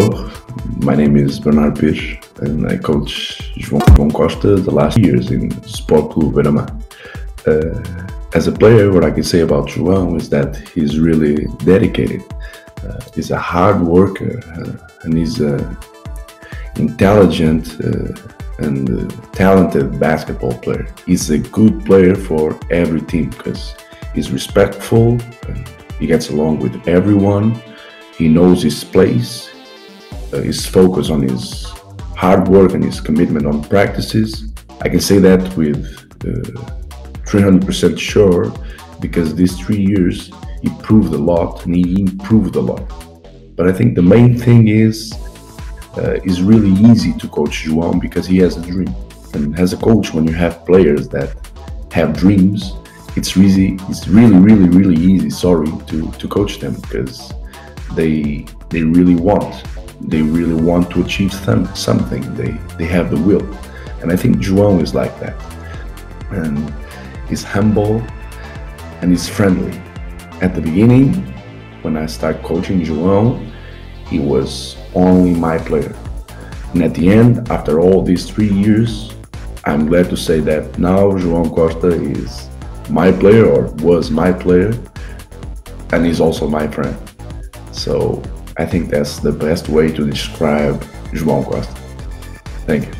Hello, my name is Bernard Pires and I coach João Costa the last years in Sport Clube Beira uh, as a player, what I can say about João is that he's really dedicated. Uh, he's a hard worker uh, and he's an intelligent uh, and talented basketball player. He's a good player for every team because he's respectful, he gets along with everyone, he knows his place, uh, his focus on his hard work and his commitment on practices. I can say that with 300% uh, sure because these three years he proved a lot and he improved a lot. But I think the main thing is uh, it's really easy to coach João because he has a dream. And as a coach, when you have players that have dreams, it's really, it's really, really, really easy. Sorry to to coach them because they they really want they really want to achieve some, something. They they have the will, and I think João is like that. And he's humble and he's friendly. At the beginning, when I started coaching João, he was only my player. And at the end, after all these three years, I'm glad to say that now João Costa is my player or was my player and he's also my friend. So I think that's the best way to describe João Costa. Thank you.